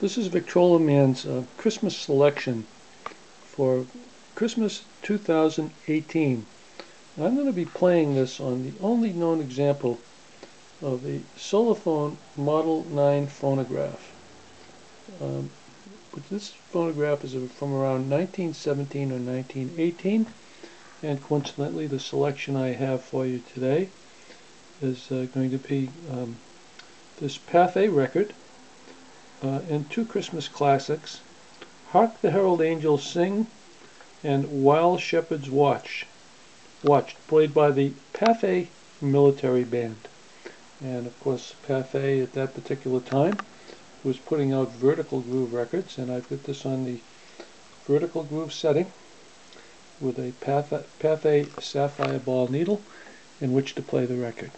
This is Victrola Man's uh, Christmas selection for Christmas 2018. I'm going to be playing this on the only known example of a Solophone Model 9 phonograph. Um, but this phonograph is from around 1917 or 1918 and coincidentally the selection I have for you today is uh, going to be um, this Pathé record uh, and two Christmas classics, Hark the Herald Angels Sing and While Shepherds Watch, watched, played by the Pathé Military Band. And of course, Pathé at that particular time was putting out vertical groove records, and I've got this on the vertical groove setting with a Pathé sapphire ball needle in which to play the record.